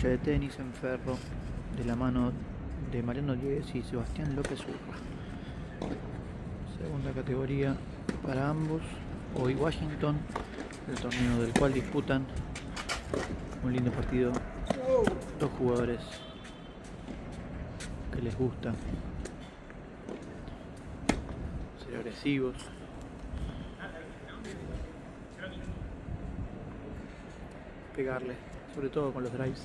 de tenis en Ferro de la mano de Mariano Diegues y Sebastián López Urra. Segunda categoría para ambos. Hoy Washington, el torneo del cual disputan un lindo partido. Dos jugadores que les gusta ser agresivos. Pegarle, sobre todo con los drives.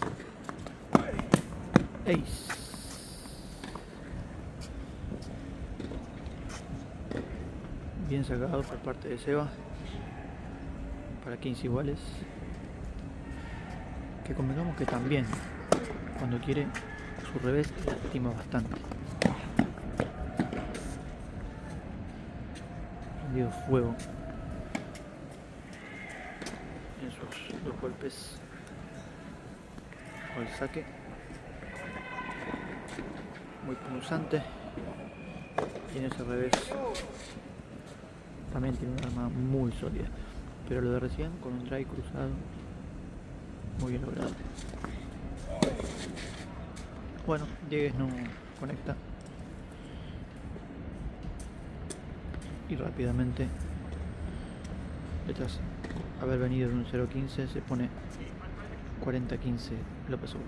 Ace. Bien sacado por parte de Seba. Para 15 iguales. Que convengamos que también, cuando quiere su revés, lastima bastante. Prendido fuego en sus dos golpes saque. Muy punzante. En ese revés. También tiene un arma muy sólida. Pero lo de recién con un drive cruzado muy bien logrado. Bueno Diegues no conecta. Y rápidamente detrás haber venido de un 0.15 se pone 40-15 López Urba.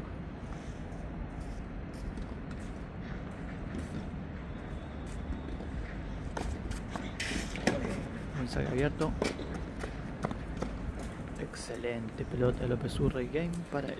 Mensaje abierto. Excelente pelota de López Urra y game para él.